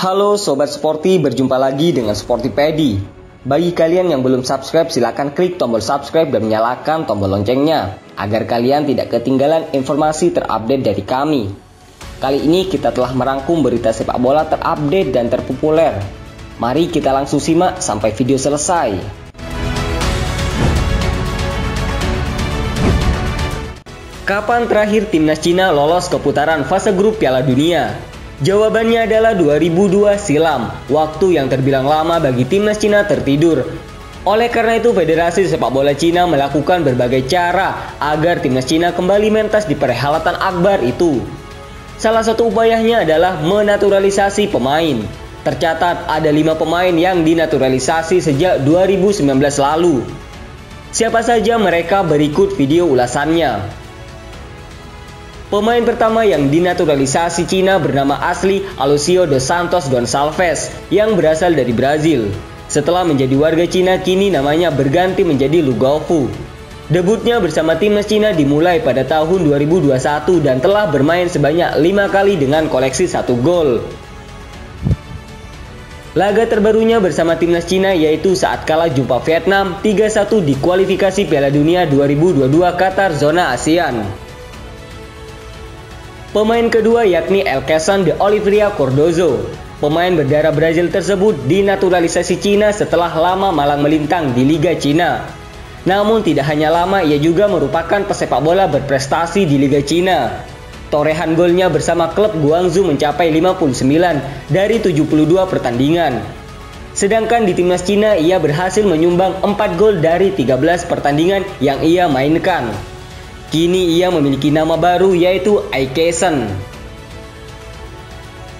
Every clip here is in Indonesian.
Halo Sobat Sporty, berjumpa lagi dengan Sporty Pedi. Bagi kalian yang belum subscribe, silakan klik tombol subscribe dan nyalakan tombol loncengnya agar kalian tidak ketinggalan informasi terupdate dari kami. Kali ini kita telah merangkum berita sepak bola terupdate dan terpopuler. Mari kita langsung simak sampai video selesai. Kapan terakhir timnas Cina lolos ke putaran fase grup Piala Dunia? Jawabannya adalah 2002 silam, waktu yang terbilang lama bagi timnas Cina tertidur. Oleh karena itu, Federasi Sepak Bola Cina melakukan berbagai cara agar timnas Cina kembali mentas di perhelatan akbar itu. Salah satu upayanya adalah menaturalisasi pemain. Tercatat ada lima pemain yang dinaturalisasi sejak 2019 lalu. Siapa saja mereka berikut video ulasannya. Pemain pertama yang dinaturalisasi Cina bernama asli Alucio dos Santos Gonçalves yang berasal dari Brazil. Setelah menjadi warga Cina, kini namanya berganti menjadi Lugofu. Debutnya bersama timnas Cina dimulai pada tahun 2021 dan telah bermain sebanyak lima kali dengan koleksi satu gol. Laga terbarunya bersama timnas Cina yaitu saat kalah jumpa Vietnam 3-1 di kualifikasi Piala Dunia 2022 Qatar zona ASEAN. Pemain kedua yakni Elkeson de Oliveira Cordozo. Pemain berdarah Brazil tersebut dinaturalisasi Cina setelah lama malang melintang di Liga Cina. Namun tidak hanya lama, ia juga merupakan pesepak bola berprestasi di Liga Cina. Torehan golnya bersama klub Guangzhou mencapai 59 dari 72 pertandingan. Sedangkan di timnas Cina ia berhasil menyumbang 4 gol dari 13 pertandingan yang ia mainkan. Kini ia memiliki nama baru yaitu Aikesen.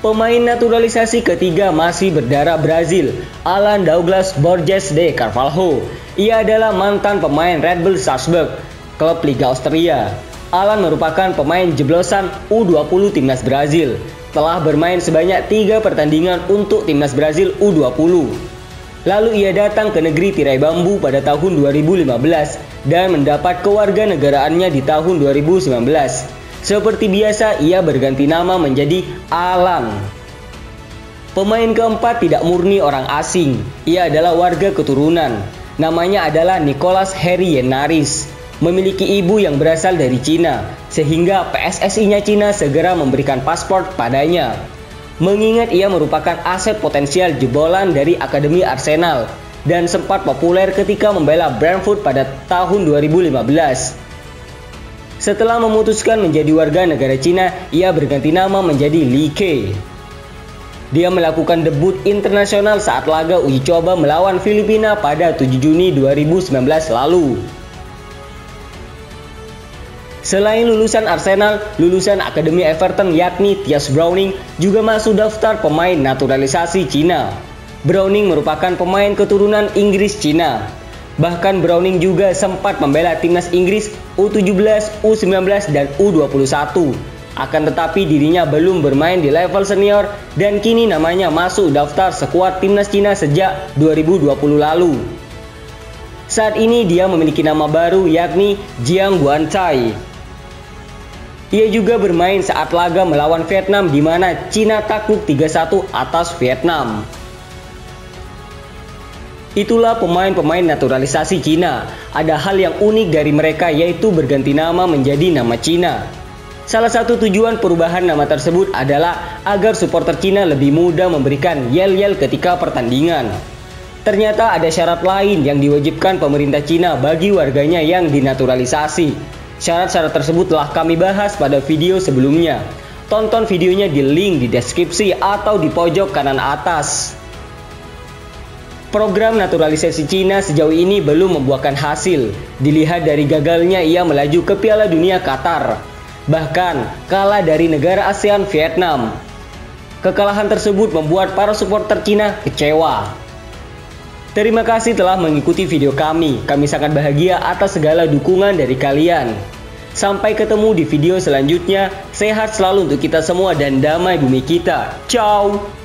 Pemain naturalisasi ketiga masih berdarah Brazil, Alan Douglas Borges de Carvalho. Ia adalah mantan pemain Red Bull Salzburg, klub Liga Austria. Alan merupakan pemain jeblosan U20 timnas Brazil. Telah bermain sebanyak tiga pertandingan untuk timnas Brazil U20. Lalu ia datang ke negeri tirai bambu pada tahun 2015 dan mendapat kewarganegaraannya di tahun 2019. Seperti biasa, ia berganti nama menjadi Alan. Pemain keempat tidak murni orang asing. Ia adalah warga keturunan. Namanya adalah Nicholas Harry Yenaris. Memiliki ibu yang berasal dari Cina, sehingga PSSI-nya Cina segera memberikan paspor padanya. Mengingat ia merupakan aset potensial jebolan dari Akademi Arsenal dan sempat populer ketika membela Brentford pada tahun 2015. Setelah memutuskan menjadi warga negara Cina, ia berganti nama menjadi Li Ke. Dia melakukan debut internasional saat laga uji coba melawan Filipina pada 7 Juni 2019 lalu. Selain lulusan Arsenal, lulusan Akademi Everton yakni Tias Browning juga masuk daftar pemain naturalisasi Cina. Browning merupakan pemain keturunan Inggris Cina. Bahkan Browning juga sempat membela timnas Inggris U17, U19, dan U21. Akan tetapi dirinya belum bermain di level senior dan kini namanya masuk daftar sekuat timnas Cina sejak 2020 lalu. Saat ini dia memiliki nama baru yakni Jiang Guantai. Ia juga bermain saat laga melawan Vietnam di mana Cina takluk 3-1 atas Vietnam. Itulah pemain-pemain naturalisasi Cina. Ada hal yang unik dari mereka yaitu berganti nama menjadi nama Cina. Salah satu tujuan perubahan nama tersebut adalah agar supporter Cina lebih mudah memberikan yel-yel ketika pertandingan. Ternyata ada syarat lain yang diwajibkan pemerintah Cina bagi warganya yang dinaturalisasi. Syarat-syarat tersebut telah kami bahas pada video sebelumnya. Tonton videonya di link di deskripsi atau di pojok kanan atas. Program naturalisasi Cina sejauh ini belum membuahkan hasil. Dilihat dari gagalnya ia melaju ke Piala Dunia Qatar. Bahkan kalah dari negara ASEAN Vietnam. Kekalahan tersebut membuat para supporter Cina kecewa. Terima kasih telah mengikuti video kami. Kami sangat bahagia atas segala dukungan dari kalian. Sampai ketemu di video selanjutnya. Sehat selalu untuk kita semua dan damai bumi kita. Ciao.